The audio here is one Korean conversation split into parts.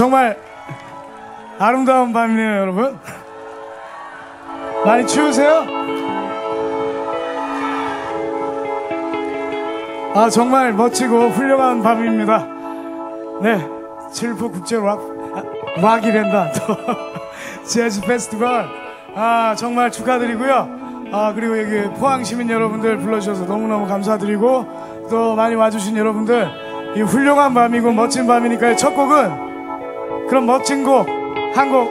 정말 아름다운 밤이네요, 여러분. 많이 추우세요? 아, 정말 멋지고 훌륭한 밤입니다. 네, 칠포 국제 락, 아, 락이랜다. 또, 재즈 페스티벌. 아, 정말 축하드리고요. 아, 그리고 여기 포항 시민 여러분들 불러주셔서 너무너무 감사드리고, 또 많이 와주신 여러분들, 이 훌륭한 밤이고 멋진 밤이니까요. 첫 곡은 그런 멋진 곡 한 곡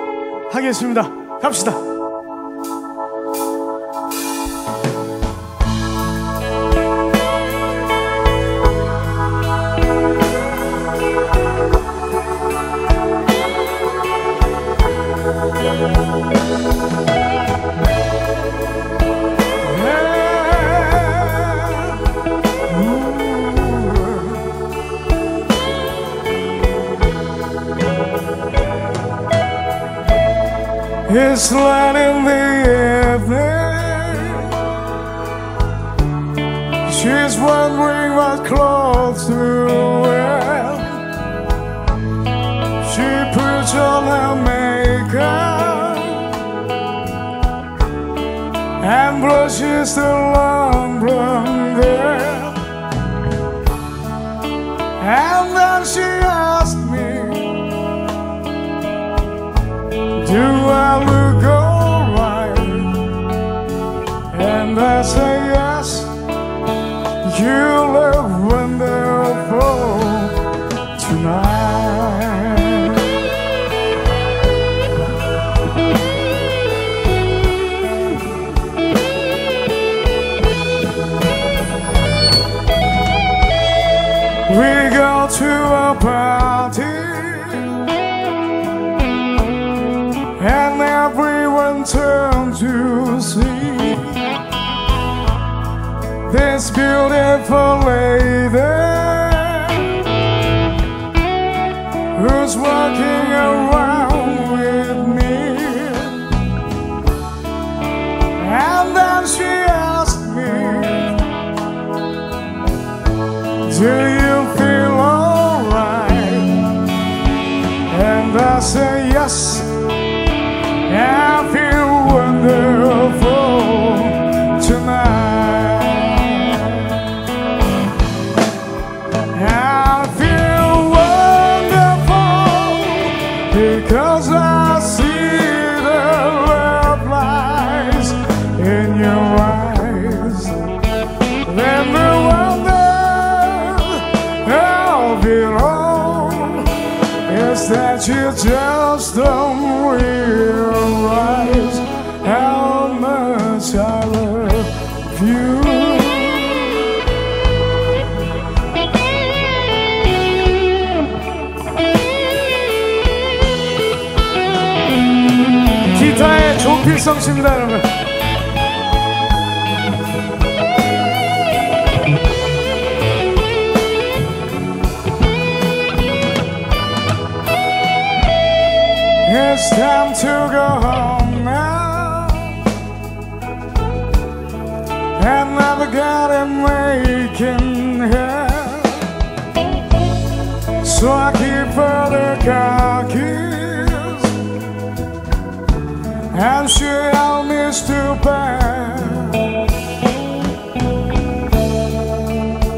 하겠습니다. 갑시다. She's wondering what clothes to. She puts on her makeup and brushes the long blonde hair. And then she asked me. Do I look party. and everyone turned to see this beautiful lady who's walking around that you just don't realize how much I love you. 기타의 조필성 씨입니다, 여러분. To go home now. And never got it making hair. So I keep her the car keys. And she helped me pay.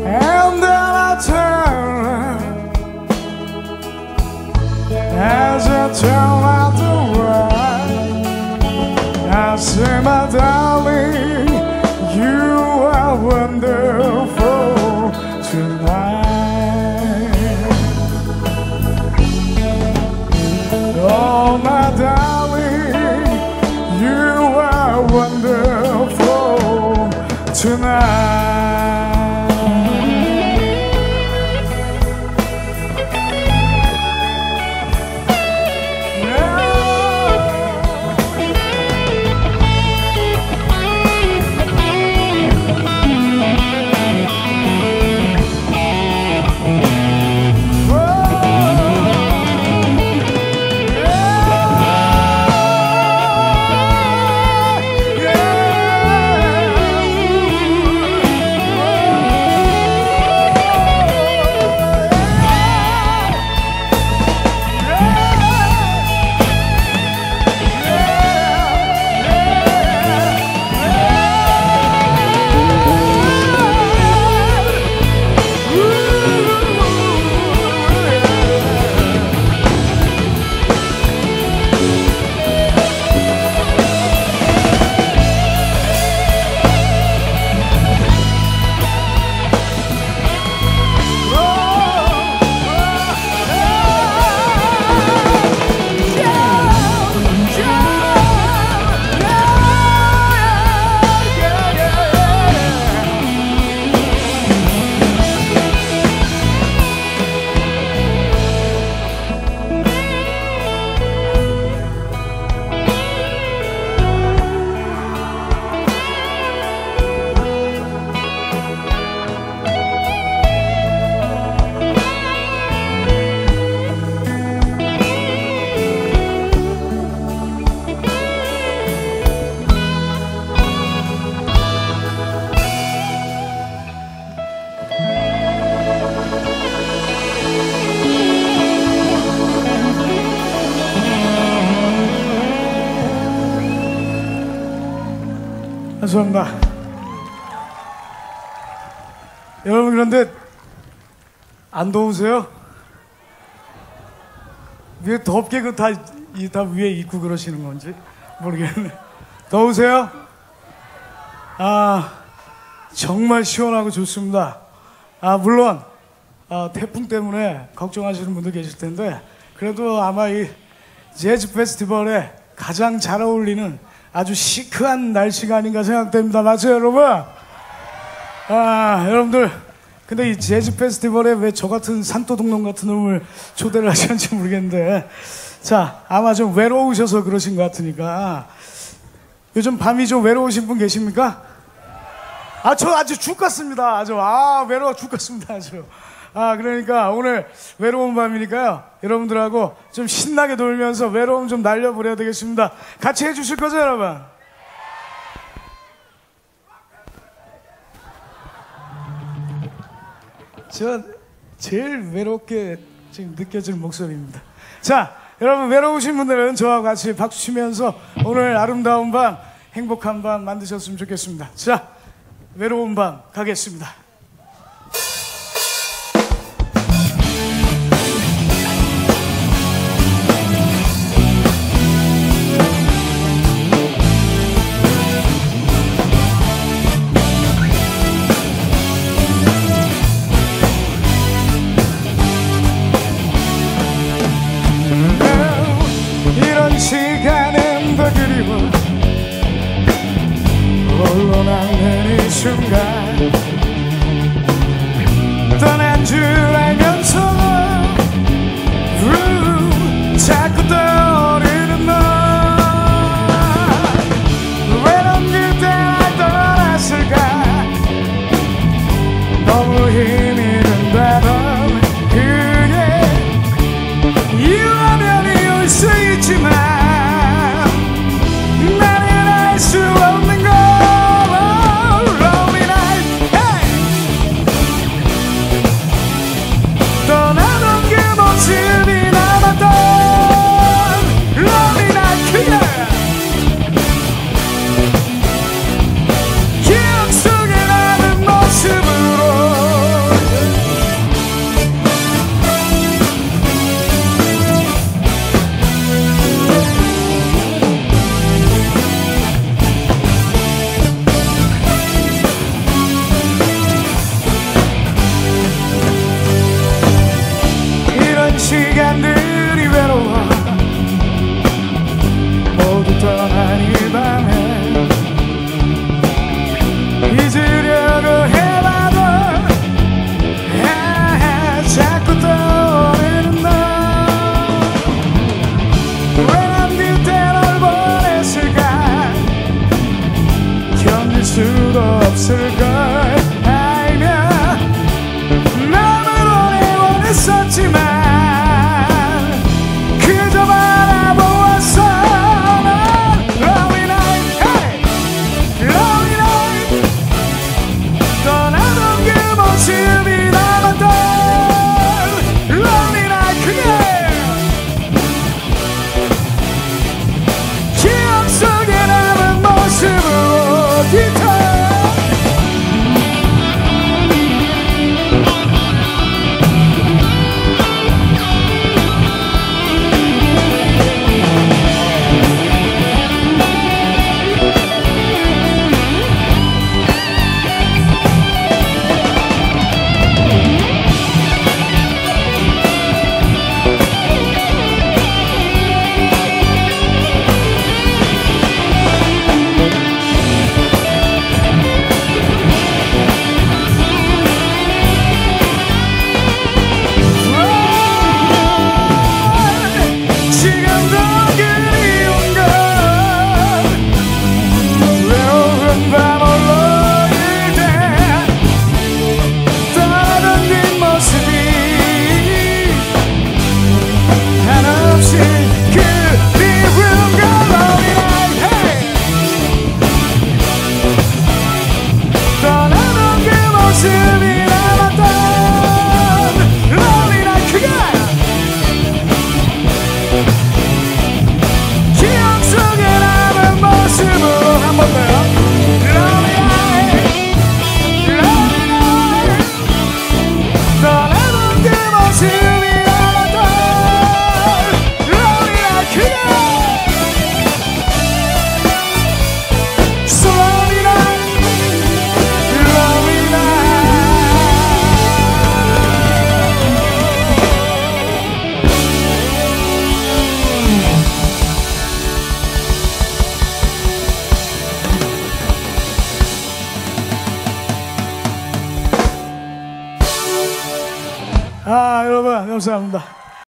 And then I her. As I turn turn my vow 감사합니다. 여러분 그런데 안 더우세요? 왜 덥게 그다이다 위에 입고 그러시는 건지 모르겠네. 더우세요? 아 정말 시원하고 좋습니다. 아 물론 아, 태풍 때문에 걱정하시는 분도 계실 텐데 그래도 아마 이 재즈 페스티벌에 가장 잘 어울리는 아주 시크한 날씨가 아닌가 생각됩니다. 맞아요, 여러분? 아, 여러분들. 근데 이 재즈 페스티벌에 왜 저 같은 산도둑놈 같은 놈을 초대를 하셨는지 모르겠는데. 자, 아마 좀 외로우셔서 그러신 것 같으니까. 요즘 밤이 좀 외로우신 분 계십니까? 아, 저 아주 죽겠습니다. 아주, 아, 외로워 죽겠습니다. 아주. 아, 그러니까 오늘 외로운 밤이니까요. 여러분들하고 좀 신나게 놀면서 외로움 좀 날려버려야 되겠습니다. 같이 해주실 거죠, 여러분? 저 제일 외롭게 지금 느껴지는 목소리입니다. 자, 여러분 외로우신 분들은 저와 같이 박수 치면서 오늘 아름다운 밤, 행복한 밤 만드셨으면 좋겠습니다. 자, 외로운 밤 가겠습니다. 순간